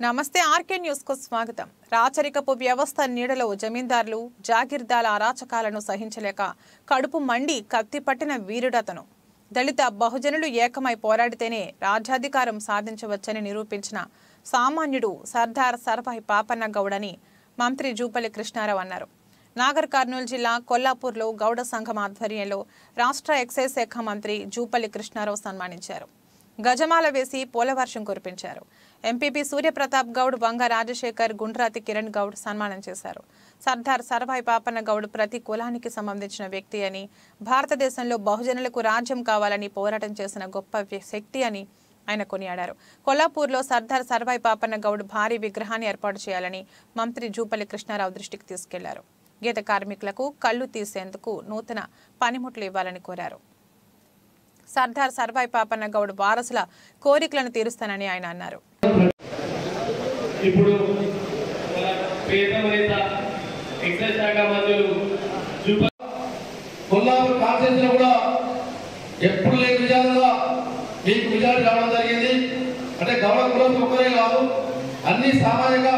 నమస్తే ఆర్కే న్యూస్కు స్వాగతం. రాచరికపు వ్యవస్థ నీడలో జమీందారులు జాగిర్దాల అరాచకాలను సహించలేక కడుపు మండి కత్తి పట్టిన వీరుడతను. దళిత బహుజనులు ఏకమై పోరాడితేనే రాజ్యాధికారం సాధించవచ్చని నిరూపించిన సామాన్యుడు సర్దార్ సర్వాయి పాపన్న గౌడని మంత్రి జూపల్లి కృష్ణారావు అన్నారు. నాగర్ కర్నూలు జిల్లా కొల్లాపూర్లో గౌడ సంఘం ఆధ్వర్యంలో రాష్ట్ర ఎక్సైజ్ శాఖ మంత్రి జూపల్లి కృష్ణారావు సన్మానించారు. గజమాల వేసి పోలవర్షం కురిపించారు. ఎంపీపీ సూర్యప్రతాప్ గౌడ్ వంగ రాజశేఖర్ గుండ్రాతి కిరణ్ గౌడ్ సన్మానం చేశారు. సర్దార్ సర్వాయి పాపన్న గౌడ్ ప్రతి కులానికి సంబంధించిన వ్యక్తి అని భారతదేశంలో బహుజనులకు రాజ్యం కావాలని పోరాటం చేసిన గొప్ప వ్య- శక్తి అని ఆయన కొనియాడారు. కొల్లాపూర్లో సర్దార్ సర్వాయి పాపన్న గౌడ్ భారీ విగ్రహాన్ని ఏర్పాటు చేయాలని మంత్రి జూపల్లి కృష్ణారావు దృష్టికి తీసుకెళ్ళారు. గీత కార్మికులకు కళ్ళు తీసేందుకు నూతన పనిముట్లు ఇవ్వాలని కోరారు. సర్దార్ సర్వాయి పాపన్న గౌడ్ వారసుల కోరికలను తీరుస్తానని ఆయన అన్నారు. ఇప్పుడు మన ప్రియతమ నేత ఎక్సైజ్ శాఖ మంత్రులు కొల్లాపూర్లో కూడా ఎప్పుడు లేని విధాలుగా మీకు విజయాలు రావడం జరిగింది. అంటే గౌడ కులం ఒక్కరే కాదు అన్ని సామాజిక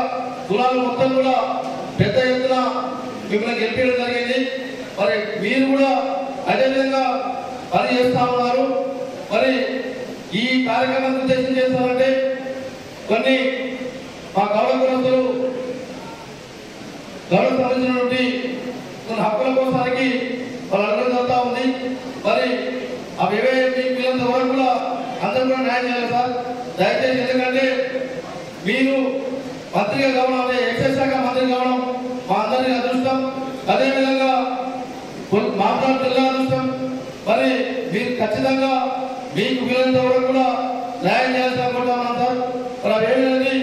కులాలు మొత్తం కూడా పెద్ద ఎత్తున మిమ్మల్ని గెలిపించడం జరిగింది. మరి మీరు కూడా అదేవిధంగా పని చేస్తా ఉన్నారు. మరి ఈ కార్యక్రమం ఉద్దేశం చేస్తారంటే కొన్ని మా గౌరవ గ్రంథులు గౌరవ సంబంధించినటువంటి కొన్ని హక్కుల కోసానికి వాళ్ళు అడగడం జరుగుతూ ఉంది. మరి అవి ఏవే మీకు వీళ్ళంత వరకు కూడా అందరూ కూడా న్యాయం చేయాలి సార్. దయచేసి ఎందుకంటే మీరు మంత్రిగా కావడం అంటే ఎక్సైజ్ శాఖ మంత్రి కావడం మా అందరికీ అదృష్టం. అదేవిధంగా కొన్- మాట్లాడు జిల్లా అదృష్టం. మరి మీరు ఖచ్చితంగా మీకు వీలంత వరకు కూడా న్యాయం చేయాల్సి అనుకుంటున్నాం సార్. మరి అవేమి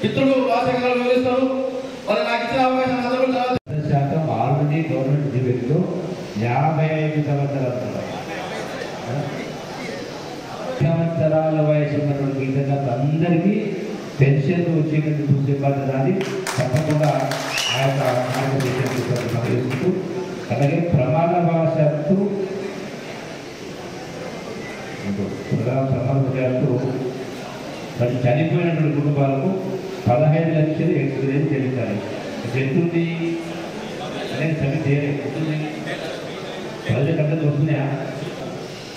మిత్రుడు రాజశేఖర్ గారు వివరిస్తారు. మరి నాకు ఇచ్చిన అవకాశం అందరూ శాతం ఆల్రెడీ గవర్నమెంట్ డిబేట్లో యాభై ఐదు సంవత్సరాలు సంవత్సరాల వయసు ఉన్నటువంటి గీతగారు అందరికీ పెన్షన్ వచ్చేటట్టు చూసే బాధ్యత అది. తప్పకుండా ఆ యొక్క ఆంధ్రప్రదేశ్ అలాగే అలాగే భాషతో ప్రధాన ప్రమాణవశాత్తు మరి చనిపోయినటువంటి కుటుంబాలకు పదహైదు లక్షలు ఎక్స్గ్రేజ్ చెల్లించాలి. ఎంతుంది అనేది సమితి చేయలేదు. ప్రజల వస్తున్నాయా?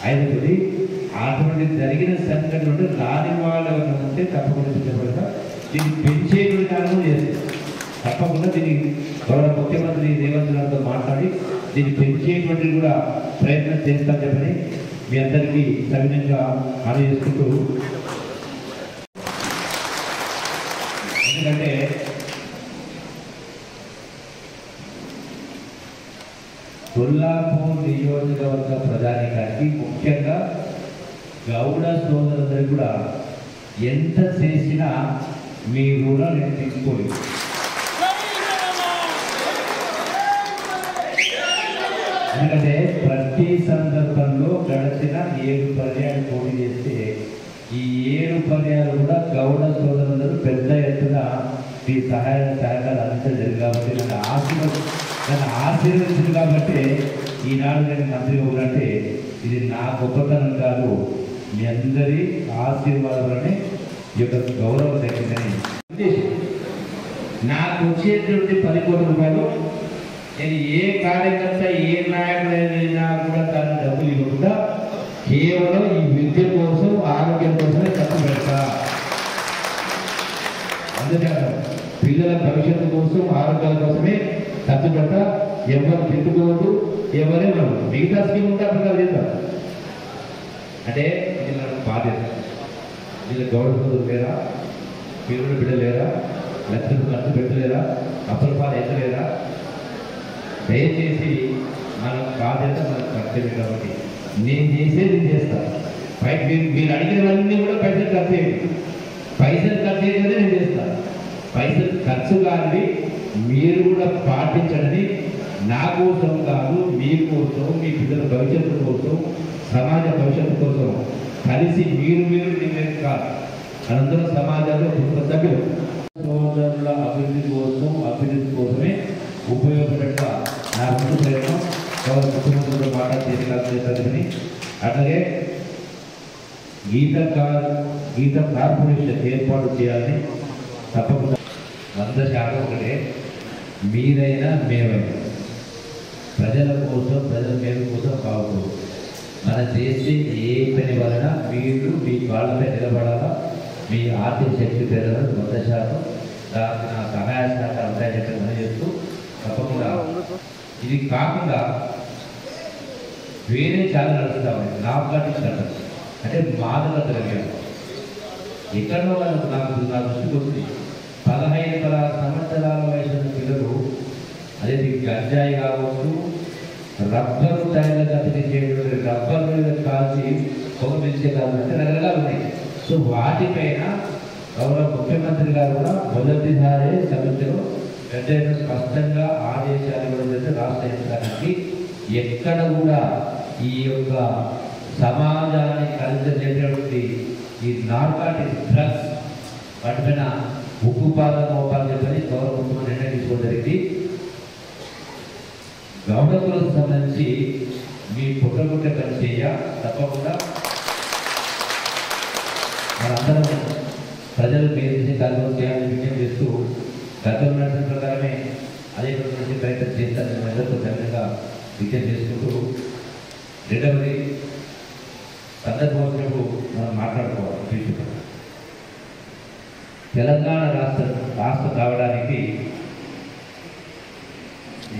అయినది అటువంటి జరిగిన సంఘటనలు రాని వాళ్ళు ఉంటే తప్పకుండా సిద్ధపడతా. దీన్ని పెంచే విధానం చేస్తారు తప్పకుండా దీన్ని గౌరవ ముఖ్యమంత్రి రేవంత్ గారితో మాట్లాడి దీన్ని పెంచేటువంటి కూడా ప్రయత్నం చేస్తాను చెప్పని మీ అందరికీ సవినంగా అందజేసుకుంటూ చేసుకుంటూ ఎందుకంటే కొల్లాపూర్ నియోజకవర్గ ప్రజానికానికి ముఖ్యంగా గౌడ సోదరులందరూ కూడా ఎంత చేసినా మీ రుణం నేను తీసుకోలేదు. ఎందుకంటే ప్రతి సందర్భంలో గడిచిన ఏడు పర్యాలు ఈ ఏడు పర్యాలు కూడా గౌడ సోదరులందరూ పెద్ద ఎత్తున ఈ సహాయ సహకారాలు అందించడం జరిగింది కాబట్టి నన్ను ఆశీర్వ నన్ను ఆశీర్వదించింది కాబట్టి ఈనాడు నేను మంత్రి అంటే ఇది నా గొప్పతనం కాదు. మీ అందరి ఆశీర్వాదాలనే ఈ యొక్క గౌరవం తగ్గిందని నాకు వచ్చేటువంటి పది కోట్ల రూపాయలు నేను ఏ కార్యకర్త ఏ నాయకుడైనా కూడా దాన్ని డబ్బులు ఇవ్వకుండా కేవలం ఈ విద్య కోసం ఆరోగ్యం కోసమే ఖర్చు పెడతా. అందుకని పిల్లల భవిష్యత్తు కోసం ఆరోగ్యాల కోసమే ఖర్చు పెడతా. ఎవరు తిట్టుకోవద్దు ఎవరేమరు మిగతా స్కీమ్ ఉంటే అర్థం చేద్దాం అంటే ఇది బాధ్యత. వీళ్ళ గౌరవ లేరా? పిల్లలు బిడ్డ లేరా? లక్షలు ఖర్చు పెట్టలేరా? అప్పుల పాలు ఎత్తలేరా? దయచేసి మన బాధ్యత మన కర్తవ్యం కాబట్టి నేను చేసేది చేస్తాను పై మీరు మీరు అడిగినవన్నీ కూడా పైసలు ఖర్చు చేయండి పైసలు ఖర్చు నేను చేస్తాను పైసలు ఖర్చు కానివి మీరు కూడా పాటించండి. నా కోసం కాదు మీ కోసం మీ పిల్లల భవిష్యత్తు కోసం సమాజ భవిష్యత్తు కోసం. కలిసి మీరు మీరు నేను కాదు. మనందరం సమాజంలో కుటుంబ సభ్యులు. సోదరుల అభివృద్ధి కోసం అభివృద్ధి కోసమే ఉపయోగపడేట నా ప్రయత్నం. వాళ్ళ ముఖ్యమంత్రితో మాట్లాడి అట్లాగే గీత గీత కార్పొరేషన్ ఏర్పాటు చేయాలని తప్పకుండా వంద శాతం ఒకటే. మీరైనా మేమైనా ప్రజల కోసం ప్రజల మేలు కోసం కావచ్చు మనం చేసే ఏ పని వలన మీరు మీ కాళ్ళపై నిలబడాలా? మీ ఆర్థిక శక్తి పెరగడం వంద శాతం. దానికి నా సహాయ శాఖ అంతా చెప్పి చేస్తూ తప్పకుండా ఇది కాకుండా వేరే చాలా నడుస్తామని ఉన్నాయి నార్కాటిక్స్ అంటే మాదక ద్రవ్యాలు ఎక్కడో వాళ్ళకు నాకు నా దృష్టికి వస్తుంది పదహైదు పదహారు సంవత్సరాల వయసు పిల్లలు అదే గంజాయి కావచ్చు రబ్బరు తయారు అతికించేటువంటి రబ్బర్ మీద కాల్చి పొగ పిలిచే కావాలంటే రకరకాలు ఉన్నాయి. సో వాటిపైన గౌరవ ముఖ్యమంత్రి గారు కూడా మొదటిసారి సమస్యలో పెద్ద స్పష్టంగా ఆదేశాలు ఇవ్వడం జరిగింది రాష్ట్ర యంత్రానికి ఎక్కడ కూడా ఈ యొక్క సమాజాన్ని కలిసేటటువంటి ఈ నార్కాటిక్ డ్రగ్స్ వాటిపైన ఉక్కుపాదం మోపాలని చెప్పని గౌరవ ముఖ్యమంత్రి నిర్ణయం తీసుకోవడం జరిగింది. గౌడకులకు సంబంధించి మీ పుట్టగుట్ట పని చేయ తప్పకుండా మనందరం ప్రజలు మీరు చేసే కార్యక్రమం చేయాలని గతంలో నడిచిన ప్రకారమే అదే ప్రయత్నం ప్రయత్నం చేస్తారని అందరితో ధన్యంగా విజ్ఞప్తి చేసుకుంటూ రెండవది సందర్భం వచ్చినప్పుడు మనం మాట్లాడుకోవాలి ఫ్యూచర్ తెలంగాణ రాష్ట్ర రాష్ట్రం కావడానికి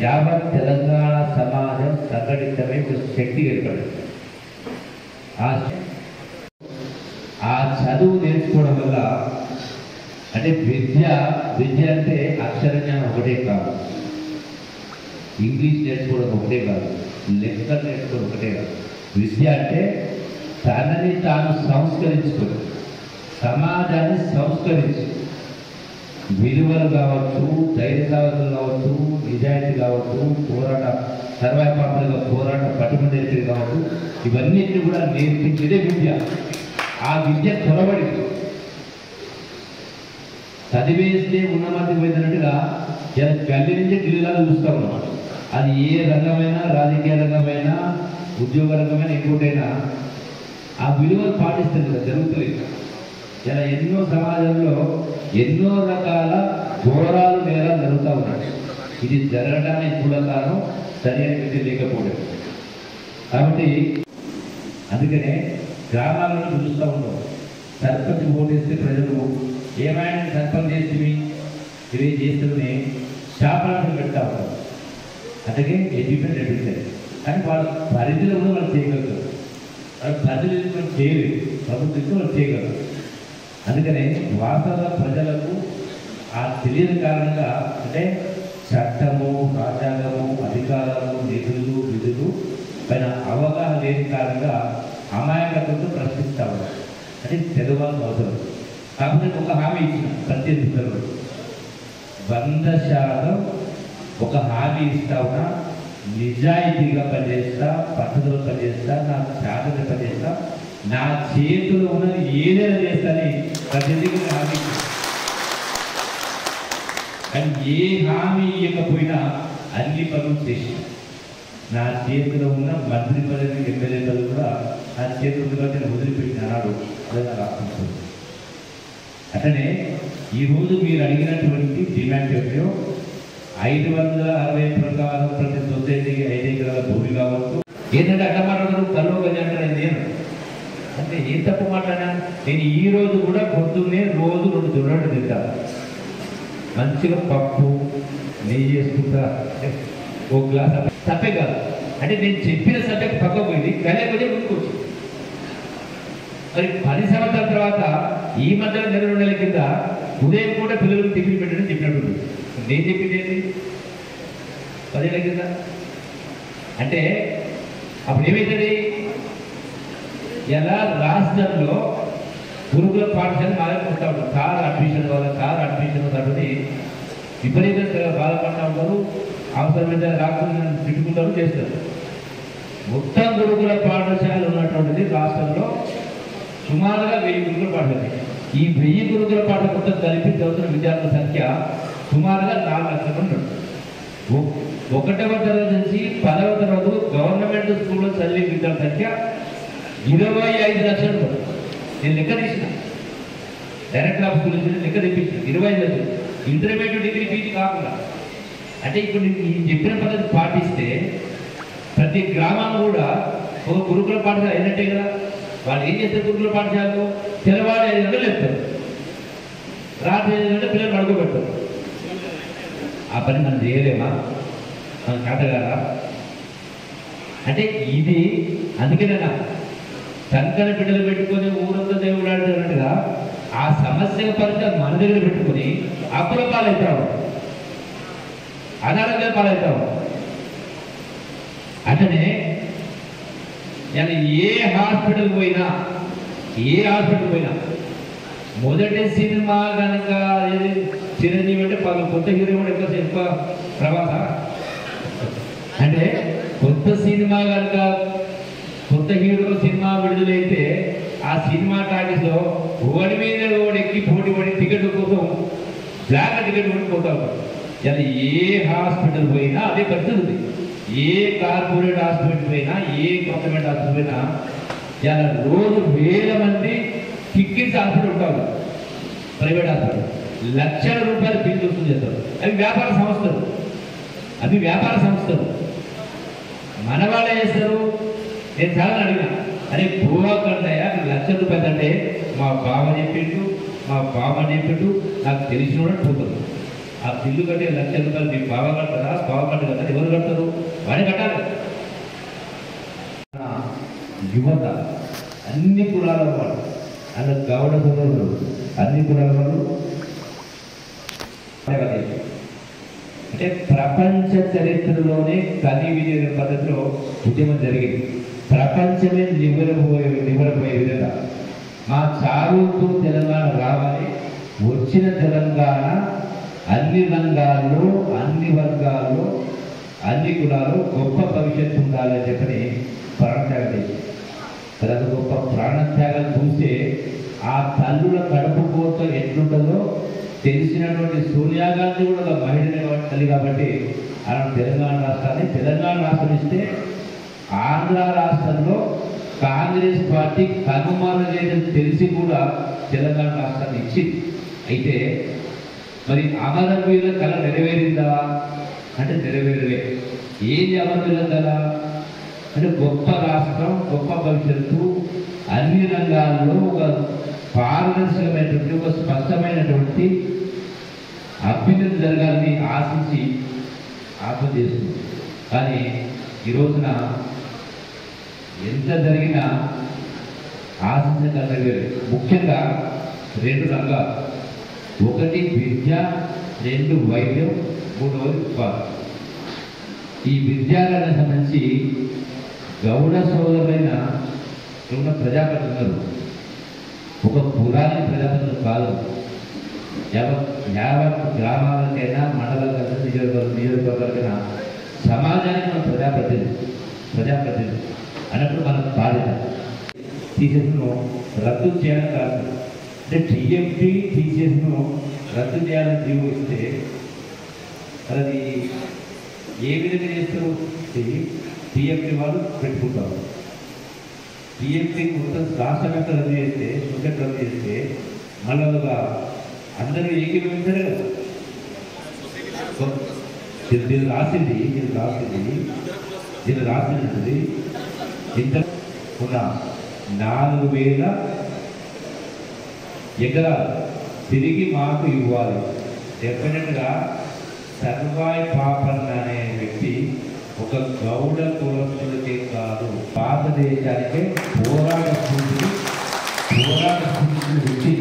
యావత్ తెలంగాణ సమాజం సంఘటితమై ఒక శక్తి ఏర్పడింది. ఆ చదువు నేర్చుకోవడం వల్ల అంటే విద్య విద్య అంటే అక్షర జ్ఞానం ఒకటే కాదు. ఇంగ్లీష్ నేర్చుకోవడం ఒకటే కాదు. లెక్కలు నేర్చుకోవడం ఒకటే కాదు. విద్య అంటే తనని తాను సంస్కరించుకోవడం. సమాజాన్ని సంస్కరించి విలువలు కావచ్చు ధైర్యసాధనలు కావచ్చు నిజాయితీ కావచ్చు పోరాట సర్వాపాత్రగా పోరాట పట్టుబడి కావచ్చు. ఇవన్నీ కూడా నేర్పించేదే విద్య. ఆ విద్య కొరబడి చదివేస్తే ఉన్నమతి పోయినట్టుగా గల్లి నుంచి ఢిల్లీలాగా చూస్తూ అన్నమాట అది ఏ రంగమైనా రాజకీయ రంగమైనా ఉద్యోగ రంగమైనా ఇంకోటైనా ఆ విలువలు పాటిస్తుంది కదా జరుగుతుంది ఇలా ఎన్నో సమాజంలో ఎన్నో రకాల ఘోరాలు నేరాలు జరుగుతూ ఉన్నాయి. ఇది జరగడానికి కూడా కారణం సరైన విద్య లేకపోవడం. కాబట్టి అందుకనే గ్రామాలను చూస్తూ ఉన్నాం. సర్పంచ్ ఓటేస్తే ప్రజలు ఏమైనా సర్పంచ్ చేసి ఇవి చేస్తుంది శాపనార్థం పెడతా ఉంటారు. అందుకే ఎడ్యుకేషన్ ఎడ్యుకేషన్ కానీ వాళ్ళ పరిధిలో కూడా వాళ్ళు చేయగలుగుతారు వాళ్ళ పరిధిలో మనం చేయలేదు ప్రభుత్వం వాళ్ళు చేయగలరు. అందుకనే వాస్తవ ప్రజలకు ఆ తెలియని కారణంగా అంటే చట్టము రాజ్యాంగము అధికారాలు నిధులు విధులు పైన అవగాహన లేని కారణంగా అమాయకత్వంతో ప్రశ్నిస్తా ఉన్నారు. అంటే తెలవాల్సిన అవసరం కాకపోతే ఒక హామీ ఇచ్చిన ప్రత్యేకిస్తారు వంద శాతం ఒక హామీ ఇస్తా నిజాయితీగా పనిచేస్తా పద్ధతిలో పనిచేస్తా నా శాతం పనిచేస్తా నా చేతిలో ఉన్నది ఏదైనా చేస్తానని ప్రతిదీ హామీ కానీ ఏ హామీ ఇవ్వకపోయినా అన్ని పనులు చేసి నా చేతిలో ఉన్న మంత్రి పదవి ఎమ్మెల్యే పదవి కూడా నా చేతిలో కాబట్టి వదిలిపెట్టిన అన్నాడు అదే నాకు అట్లనే ఈరోజు మీరు అడిగినటువంటి డిమాండ్ ఏమిటో ఐదు వందల అరవై ప్రకారం ప్రతి తొమ్మిది ఐదు ఎకరాల భూమి కావచ్చు. ఏంటంటే అట్లా మాట్లాడరు కలువ అంటారు నేను అంటే ఏం తప్పు మాట్లాడాను? నేను ఈ రోజు కూడా పొద్దున్నే రోజు రెండు జొన్నలు తింటా. మంచిగా పప్పు నెయ్యి వేసుకుంటా. ఓ గ్లాస్ తప్పే కాదు. అంటే నేను చెప్పిన సబ్జెక్ట్ పక్క పోయింది కలే ముందుకు వచ్చింది మరి పది సంవత్సరాల తర్వాత ఈ మధ్యలో నెల రెండు నెలల కింద ఉదయం కూడా పిల్లలకు టిఫిన్ పెట్టడం చెప్పినట్టు నేను చెప్పింది ఏంటి? పదేళ్ళ కింద? అంటే అప్పుడు ఏమవుతుంది ఎలా రాష్ట్రంలో గురుకుల పాఠశాల మారే ఉంటా ఉంటారు. కారు అడ్మిషన్ వల్ల కారు అడ్మిషన్ కాబట్టి విపరీతంగా బాధపడతా ఉంటారు. అవసరమైతే రాకుండా తిట్టుకుంటారు చేస్తారు. మొత్తం గురుకుల పాఠశాలలు ఉన్నటువంటిది రాష్ట్రంలో సుమారుగా వెయ్యి గురుకుల పాఠాలు ఈ వెయ్యి గురుకుల పాఠ మొత్తం కలిపి చదువుతున్న విద్యార్థుల సంఖ్య సుమారుగా నాలుగు లక్షల మంది ఒ- ఒకటవ తరగతి నుంచి పదవ తరగతి గవర్నమెంట్ స్కూల్లో చదివే విద్యార్థుల సంఖ్య ఇరవై ఐదు లక్షలు నేను లెక్క తీసిన. డైరెక్టర్ ఆఫ్ స్కూల్ నుంచి లెక్క తెప్పించిన. ఇరవై ఐదు లక్షలు. ఇంటర్మీడియట్ డిగ్రీ ఫీజు కాకుండా. అంటే ఇప్పుడు ఈ చెప్పిన పద్ధతి పాటిస్తే ప్రతి గ్రామాన్ని కూడా ఒక గురుకుల పాఠశాల అయినట్టే కదా. వాళ్ళు ఏం చేస్తారు గురుకుల పాఠశాలలో? తెల్లవారు ఐదు గంటలు చెప్తారు రాత్రి ఐదు గంటలు పిల్లలు పడుకోబెడతారు. ఆ పని మనం చేయలేమా? మనం కాటగారా అంటే ఇది అందుకేనా చంకన బిడ్డలు పెట్టుకొని ఊరంతా దేవుడు ఆడుతున్నట్టుగా ఆ సమస్య పరిచయం మన దగ్గర పెట్టుకొని అప్పుల పాలవుతావు అనారోగ్య పాలవుతావు అట్లనే నేను ఏ హాస్పిటల్ పోయినా ఏ హాస్పిటల్ పోయినా మొదటి సినిమా కనుక ఏది చిరంజీవి అంటే పలు కొత్త హీరో కూడా ఎక్కువ ఎక్కువ ప్రభాస? అంటే కొత్త సినిమా కనుక కొత్త హీరో సినిమా విడుదలైతే ఆ సినిమా టాకీస్లో ఓడి మీద ఓడి ఎక్కి పోటీ పడి టికెట్ కోసం బ్లాక్ టికెట్ కొట్టి పోతారు. ఇలా ఏ హాస్పిటల్ పోయినా అదే పరిస్థితి ఉంది. ఏ కార్పొరేట్ హాస్పిటల్ పోయినా ఏ గవర్నమెంట్ హాస్పిటల్ పోయినా ఇలా రోజు వేల మంది టికెట్స్ హాస్పిటల్ ఉంటారు. Private hospital. లక్షల రూపాయలు బిల్లు వస్తుంది చేస్తారు. అవి వ్యాపార సంస్థలు. అవి వ్యాపార సంస్థలు. మన వాళ్ళే చేస్తారు. నేను చాలా అడిగిన అరే గోవా కంటాయా లక్ష రూపాయలు అంటే మా బావ చెప్పిండు మా బావ చెప్పిండు నాకు తెలిసిన కూడా పోతారు ఆ బిల్లు కట్టే లక్ష రూపాయలు మీ బావ కడతారా? బావ కట్ట కదా ఎవరు కడతారు? వాడే కట్టాలి. నా యువత అన్ని కులాల వాళ్ళు అన్న గౌడ సోదరులు అన్ని కులాల వాళ్ళు అంటే ప్రపంచ చరిత్రలోనే కని వినియోగ పద్ధతిలో ఉద్యమం జరిగింది. ప్రపంచమే నివ్వరపోయే నివ్వరపోయే విధంగా. మా చారుతో తెలంగాణ రావాలి వచ్చిన తెలంగాణ అన్ని రంగాల్లో అన్ని వర్గాల్లో అన్ని కులాలు గొప్ప భవిష్యత్తు ఉండాలని చెప్పని ప్రాణత్యాగం చేసింది మరి గొప్ప ప్రాణత్యాగం చూస్తే ఆ తల్లుల కడుపు కోత ఎట్లుంటుందో తెలిసినటువంటి సోనియా గాంధీ కూడా ఒక మహిళనే కాబట్టి తల్లి కాబట్టి అలా తెలంగాణ రాష్ట్రాన్ని తెలంగాణ రాష్ట్రం ఇస్తే ఆంధ్ర రాష్ట్రంలో కాంగ్రెస్ పార్టీ కనుమరుగు తెలిసి కూడా తెలంగాణ రాష్ట్రాన్ని ఇచ్చింది. అయితే మరి అమరవీరుల కళ నెరవేరిందా? అంటే నెరవేరలే. ఏది అమరవీరుల కళ? అంటే గొప్ప రాష్ట్రం గొప్ప భవిష్యత్తు అన్ని రంగాల్లో ఒక పారదర్శకమైనటువంటి ఒక స్పష్టమైనటువంటి అభ్యున్నతి జరగాలని ఆశించి ఆత్మ చేస్తుంది. కానీ ఈ రోజున ఎంత జరిగినా ఆశించక నెరవేరు. ముఖ్యంగా రెండు రంగాలు. ఒకటి విద్య రెండు వైద్యం మూడవది ఉపాధి ఈ విద్యారంగం సంబంధించి గౌడ సోదరులైన ఉన్న ప్రజాప్రతినిధులు ఒక పురాణ ప్రజాప్రతినిధులు కాదు యావత్ గ్రామాలకైనా మండలాలకైనా నియోజకవర్గ నియోజకవర్గాలకైనా సమాజానికి మన ప్రజాప్రతినిధి ప్రజాప్రతినిధి అన్నప్పుడు మనకు బాధ్యత. తీసేసిన రద్దు చేయడం కాదు. అంటే టీఎంపీ టీచర్స్ను రద్దు చేయాలని జీవో ఇస్తే అది ఏ విధంగా చేస్తారు టీఎంపీ వాళ్ళు పెట్టుకుంటారు. టీఎంపీ మొత్తం రాష్ట్ర వ్యాప్త రద్దు చేస్తే సబ్జెక్ట్ రద్దు చేస్తే మళ్ళీ అందరూ ఏకీభవించారు కదా. దీని దీన్ని రాసింది దీన్ని రాసింది దీన్ని రాసినది ఇంత ఉన్న నాలుగు వేల ఇక్కడ తిరిగి మాకు ఇవ్వాలి. డెఫినెట్గా సర్వాయి పాపన్ అనే వ్యక్తి ఒక గౌడ కులస్తులకే కాదు భారతదేశానికే పోరాట స్ఫూర్తిని పోరాట స్ఫూర్తిని వ్యక్తి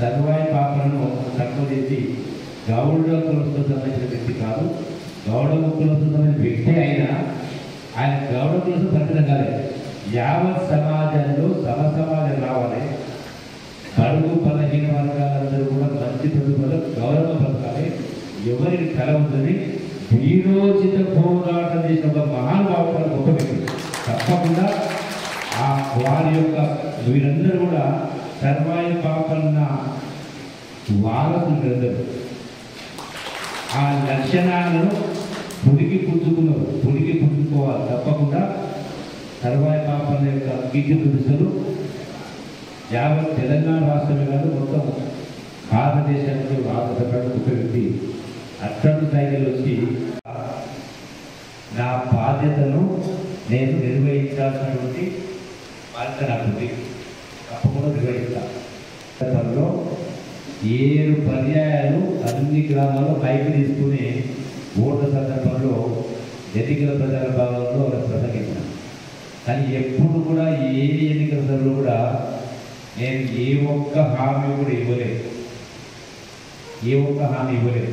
సర్వాయి పాపలను తక్కువ చేసి గౌడ కులస్తులకు సంబంధించిన వ్యక్తి కాదు గౌడ కులస్తులకు సంబంధించిన వ్యక్తి అయినా ఆయన గౌడ కులస్తు పరిమితం కాలేదు యావత్ సమాజంలో సమ సమాజం రావాలి. బడుగు బలహీన వర్గాలందరూ కూడా మంచి ప్రభుత్వంలో గౌరవ పథకాలే. ఎవరికి కల ఉందని వీరోచిత పోరాటం చేసిన ఒక మహానుభావుల గొప్ప వ్యక్తి. తప్పకుండా ఆ వారి యొక్క వీరందరూ కూడా సర్వాయి పాపన్న వారసులు వీరందరూ ఆ లక్షణాలను పుడికి పుంజుకున్నారు పుడికి పుంజుకోవాలి తప్పకుండా సర్వాయి పాపన్న యొక్క కీర్తి ప్రతిష్టలు యావత్ తెలంగాణ రాష్ట్రమే కాదు మొత్తం భారతదేశానికి ఆంధ్రప్రదేశ్ ఒక వ్యక్తి అట్టడు వచ్చి నా బాధ్యతను నేను నిర్వహించాల్సినటువంటి బాధ్యత నాకు తప్పకుండా నిర్వహిస్తాను ఏడు పర్యాయాలు అన్ని గ్రామాల్లో పైకి తీసుకుని ఓట్ల సందర్భంలో ఎన్నికల ప్రచార భాగంలో ప్రసంగించాను కానీ ఎప్పుడు కూడా ఏ ఎన్నికల సభలో కూడా నేను ఏ ఒక్క హామీ కూడా ఇవ్వలేదు. ఏ ఒక్క హామీ ఇవ్వలేదు.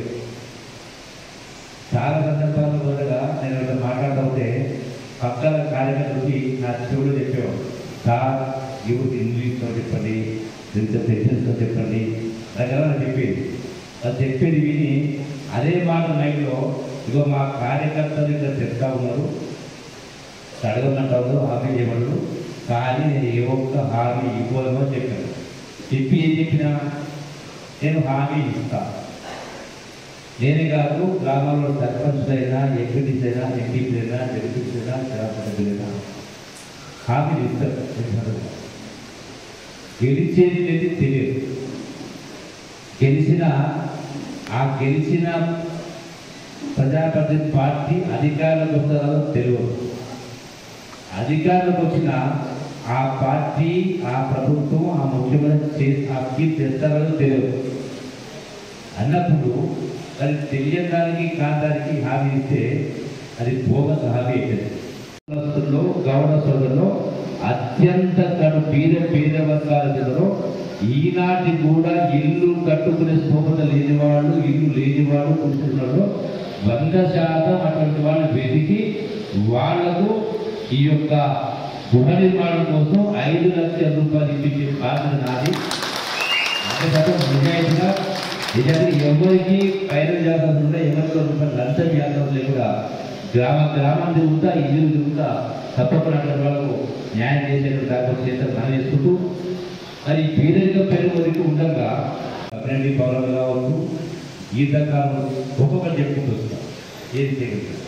చాలా సందర్భాల్లో మొదటగా నేను ఇక్కడ మాట్లాడకపోతే పక్కన కార్యకర్తలకి నా చెవులు చెప్పేవాడు సార్ యువత ఇంగ్లీష్తో చెప్పండి ఇంత టెక్నిక్స్తో చెప్పండి రకరకాల చెప్పేది. అది చెప్పేది విని అదే మాట మైండ్లో ఇగో మా కార్యకర్తలు ఇక్కడ చెప్తా ఉన్నారు. అడగమంటారు హామీ చేయమన్నారు కానీ నేను ఏ ఒక్క హామీ ఇవ్వలేమో చెప్పాను చెప్పి ఏం చెప్పినా నేను హామీ ఇస్తాను నేనే కాదు గ్రామంలో సర్పంచ్ అయినా ఎంపీటీస్ అయినా ఎంపీపీ అయినా అయినా హామీలు ఇస్తారు. గెలిచేది లేదు తెలియదు. గెలిచిన ఆ గెలిచిన ప్రజాప్రతినిధి పార్టీ అధికారంలోకి వస్తారో తెలియదు. అధికారంలోకి వచ్చిన ఆ పార్టీ ఆ ప్రభుత్వం ఆ ముఖ్యమంత్రి చేస్తారని చేస్తారో తెలియదు. అన్నప్పుడు అది తెలియడానికి కాదానికి హామీ ఇస్తే అది బోగస్ హామీ అవుతుంది గౌరవ గౌడ సోదరులో అత్యంత తను పేద పేద వర్గాల జనలో ఈనాటి కూడా ఇల్లు కట్టుకునే స్తోమత లేనివాళ్ళు ఇల్లు లేనివాళ్ళు కూర్చున్నాడు వంద శాతం అటువంటి వాళ్ళు వెతికి వాళ్ళకు ఈ యొక్క గృహ నిర్మాణం కోసం ఐదు లక్షల రూపాయలు ఇప్పించే బాధ్యత నాది. అంటే నిజాయితీగా నిజానికి ఎవరికి పైన చేయాల్సి ఉంటే ఎవరికి రూపాయలు లంచం చేయాల్సి లేకుండా గ్రామ గ్రామం తిరుగుతా ఇల్లు తిరుగుతా తప్పకుండా వాళ్ళకు న్యాయం చేసేటువంటి దాకా చేస్తారు మనం వేసుకుంటూ మరి పేదరిక పెరుగుదలకి ఉండగా అభినంది పౌరులు కావచ్చు ఈతకాలం ఒక్కొక్కరు చెప్పుకుంటూ వస్తాం ఏది చేయగలుగుతాం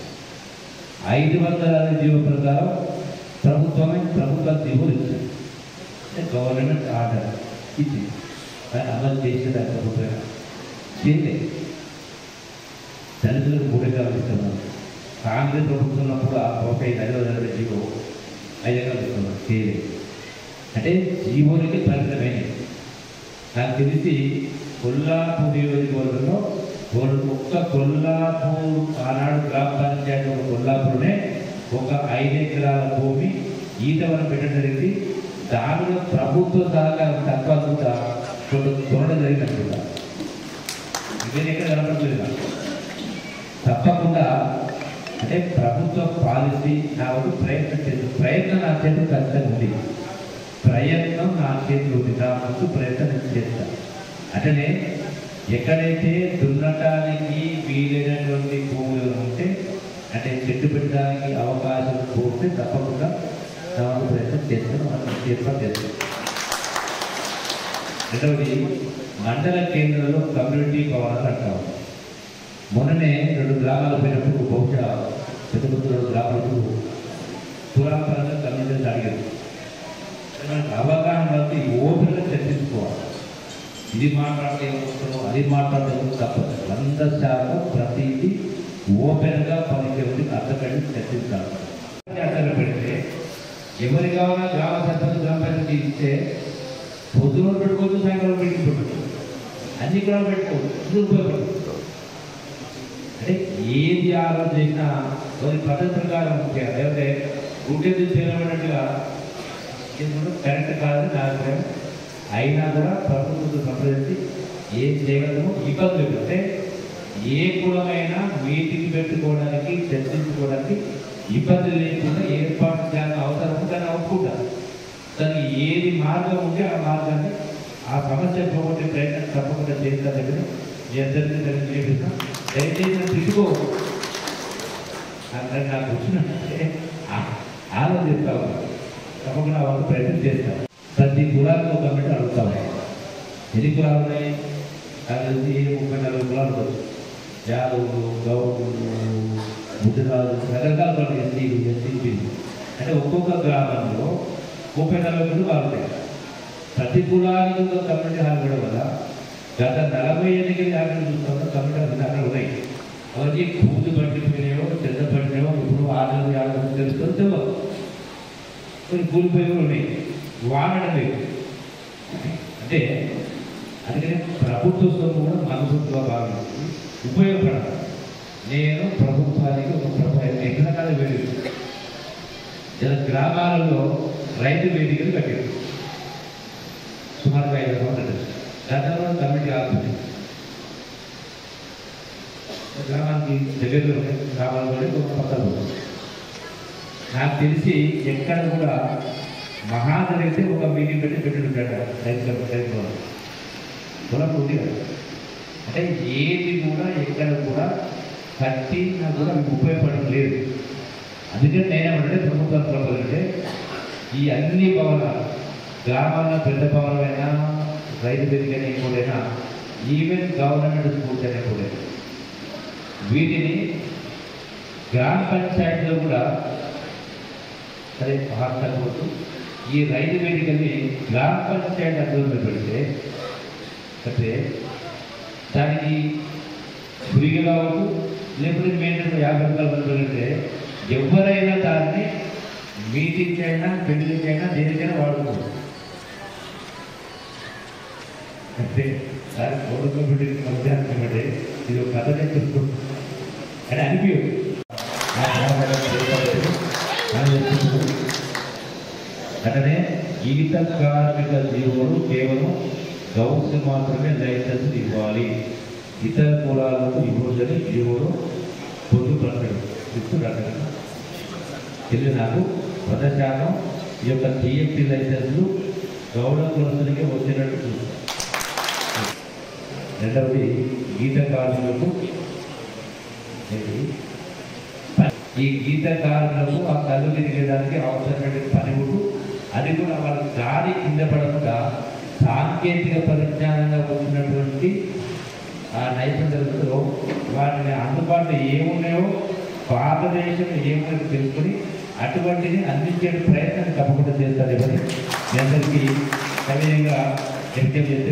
ఐదు వందల జీవ ప్రకారం ప్రభుత్వమే ప్రభుత్వ జీవోలు గవర్నమెంట్ ఆర్డర్ ఇచ్చింది. కానీ అమలు చేసేది ఆ ప్రభుత్వం చేయలేదు దళితులకు మూడెకరాలు ఇస్తున్నారు కాంగ్రెస్ ప్రభుత్వం ఉన్నప్పుడు ఆ ఒక ఐదు ఐదు వందల జీవో ఐదు ఎకరాలు ఇస్తున్నారు చేయలేదు. అంటే జీవోలకి పరిమితమైనది నాకు తెలిసి కొల్లాపూర్ నియోజకవర్గంలో ఒక్క కొల్లాపూర్ ఆనాడు గ్రామ పంచాయతీ కొల్లాపూర్నే ఒక ఐదు ఎకరాల భూమి ఈతవరం పెట్టడం జరిగింది. దానిలో ప్రభుత్వ సహకారం తక్కువ కూడా కొన్ని కొనడం జరిగినట్టుగా ఇదే ఎక్కడ కనపడలేదు తప్పకుండా అంటే ప్రభుత్వ పాలసీ నా ప్రయత్నం చేసి ప్రయత్నం నా చేతిలో ఖచ్చితంగా ఉంది. ప్రయత్నం నా చేతిలో ఉంది. నా ముందు ప్రయత్నం చేస్తా. చేస్తాను అట్లనే ఎక్కడైతే దున్నటానికి వీలైనటువంటి భూములు ఉంటే అంటే చెట్టు పెట్టడానికి అవకాశం పోతే తప్పకుండా దాని ప్రయత్నం చేస్తాం మనం ఏర్పాటు చేస్తాం. రెండవది మండల కేంద్రంలో కమ్యూనిటీ భవనాలు అంటాము మొన్ననే రెండు గ్రామాలు పోయినప్పుడు బహుశా పెద్ద రెండు గ్రామాలకు పురాతనంగా కమ్యూనిటీ అడిగారు మనకు అవగాహన బట్టి ఓపెన్గా చర్చించుకోవాలి ఇది మాట్లాడితే అది మాట్లాడలేము తప్పదు. వంద శాతం ప్రతిదీ ఓపెన్గా పనికి అర్థపడి చర్చించాలి అర్థం పెడితే ఎవరి కావాలా గ్రామ సర్పంచ్ గ్రామ పంచాయతీ ఇస్తే పొద్దున పెట్టుకోవచ్చు సాయంకాలం పెట్టుకోవచ్చు అన్ని కూడా పెట్టుకోవచ్చు ఇది అంటే ఏది ఆలోచించినా కొన్ని పద్ధతి ప్రకారం చేయాలి లేకపోతే గుడ్డెది చేయమన్నట్టుగా కరెక్ట్ కాదని నా అభిప్రాయం. అయినా కూడా ప్రభుత్వంతో సంప్రదించి ఏం చేయగలము ఇబ్బందులు అంటే ఏ కులమైనా మీటింగ్ పెట్టుకోవడానికి చర్చించుకోవడానికి ఇబ్బందులు లేకుండా ఏర్పాటు చేయాలని అవసరం ఉంటే దాన్ని ఒప్పుకుంటా దానికి ఏది మార్గం ఉంటే ఆ మార్గాన్ని ఆ సమస్య పోగొట్టే ప్రయత్నం తప్పకుండా చేస్తా దగ్గర మీ అందరికీ తెలిసి చేపిస్తాం దయచేసి నన్ను తిట్టుకోవద్దు నాకు నాకు వచ్చినట్టే ఆలోచిస్తావు. తప్పకుండా వాళ్ళు ప్రయత్నం చేస్తారు ప్రతి కులాలకు ఒక కమిటీ అడుగుతాం ఎన్ని కులాలు ఉన్నాయి? అది ముప్పై నలభై కులాలు యాదవులు గౌరవులు బుద్ధరాజు రకరకాల వాళ్ళు ఎస్సీలు ఎస్సీపీలు అంటే ఒక్కొక్క గ్రామంలో ముప్పై నలభై మంది వాళ్ళు ప్రతి కులానికి ఒక కమ్యూనిటీ హాల్ కూడా వల్ల గత నలభై ఎనిమిది చూస్తామో కమ్యూనిటీ హాల్ అక్కడ ఉన్నాయి. అవన్నీ పూజ పట్టిపోయినాయో చెత్త పట్టినాయో ఇప్పుడు ఆరు యాభై తెలుస్తుందో తెలియదు కొన్ని కూలిపోయి ఉన్నాయి. వాడడం అంటే అందుకని ప్రభుత్వ సొమ్ము కూడా మనసుగా భావించి ఉపయోగపడాలి నేను ప్రభుత్వానికి ఒక ప్రభుత్వం ఎక్కడ కాదు వేడి ఇలా గ్రామాలలో రైతు వేదికలు కట్టారు సుమారుగా ఐదు వందలు. గతంలో కమిటీ ఆపుతుంది గ్రామానికి దగ్గరలో గ్రామాల్లో ఒక పక్కన నాకు తెలిసి ఎక్కడ కూడా మహాదరైతే ఒక మీటింగ్ పెట్టి పెట్టుకుంటాడు రైతు రైతు పొలం ఉంది కదా. అంటే ఏది కూడా ఎక్కడ కూడా కట్టినా కూడా మీకు ఉపయోగపడడం లేదు. అందుకని నేనేమంటే ప్రభుత్వం ప్రభుత్వంటే ఈ అన్ని భవనాలు గ్రామాల్లో పెద్ద భవనమైనా రైతు వేదికైనా ఇంకోటైనా ఈవెన్ గవర్నమెంట్ స్కూల్స్ అయినా కూడా వీటిని గ్రామ పంచాయతీలో కూడా సరే హాస్టల్ ఈ రైతు వేదికని గ్రామ పంచాయతీ అభివృద్ధి పెడితే అంటే దానికి ఫ్రీగా కావచ్చు లేకపోతే మెయింటెనెన్స్ యాభై రూపాయలు మంది ఎవరైనా దాన్ని మీటింగ్ అయినా పెళ్ళికి అయినా దేనికైనా వాడుకోవచ్చు. అంటే సార్ గౌరవ బిడ్డకి మధ్యాహ్నం అంటే ఇది ఒక కథ చెప్తుంది అని అనిపించదు. అతనే జీవిత కార్మిక జీవులు కేవలం గౌస్ మాత్రమే లైసెన్స్ ఇవ్వాలి. ఇతర కులాలకు ఇవ్వదని ఎవరు పొందుపరచడు ఇస్తున్నాడు ఇది నాకు వంద శాతం ఈ యొక్క టీఎంపీ లైసెన్స్లు గౌడ కులస్తులకే వచ్చినట్టు చూస్తాం రెండవది గీత ఈ గీత ఆ కళ్ళు తిరిగేదానికి అవసరమైన పనిముట్టు అది కూడా వాళ్ళ గాలి కింద పడకుండా సాంకేతిక పరిజ్ఞానంగా వచ్చినటువంటి ఆ నైపుణ్యతలో వాటిని అందుబాటులో ఏమున్నాయో భారతదేశం ఏమున్నాయో తెలుసుకుని అటువంటిది అందించే ప్రయత్నం తప్పకుండా చేస్తారు ఎవరి అందరికీ సవినయంగా వ్యక్తం చేస్తే